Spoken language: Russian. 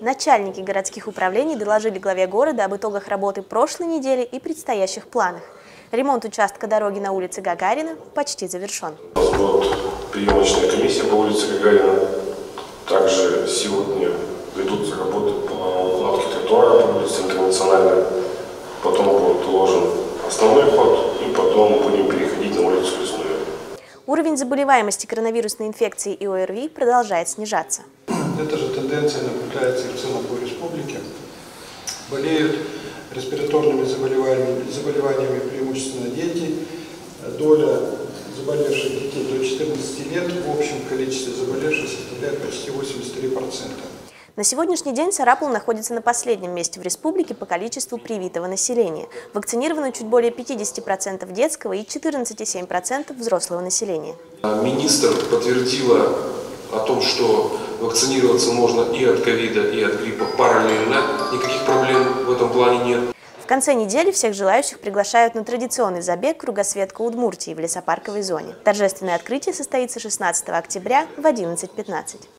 Начальники городских управлений доложили главе города об итогах работы прошлой недели и предстоящих планах. Ремонт участка дороги на улице Гагарина почти завершен. У нас будет приемочная комиссия по улице Гагарина. Также сегодня ведутся работы по укладке тротуара по улице Интернациональная. Потом будет уложен основной ход, и потом будем переходить на улицу Лесную. Уровень заболеваемости коронавирусной инфекцией и ОРВИ продолжает снижаться. Эта же тенденция наблюдается и в целом по республике. Болеют респираторными заболеваниями, заболеваниями преимущественно дети. Доля заболевших детей до 14 лет в общем количестве заболевших составляет почти 83%. На сегодняшний день Сарапул находится на последнем месте в республике по количеству привитого населения. Вакцинировано чуть более 50% детского и 14,7% взрослого населения. Министр подтвердила о том, что вакцинироваться можно и от ковида, и от гриппа параллельно. Никаких проблем в этом плане нет. В конце недели всех желающих приглашают на традиционный забег «Кругосветка Удмуртии» в лесопарковой зоне. Торжественное открытие состоится 16 октября в 11.15.